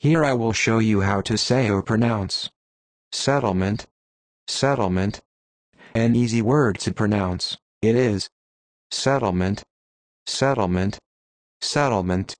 Here I will show you how to say or pronounce. Settlement, settlement. An easy word to pronounce, it is. Settlement, settlement, settlement.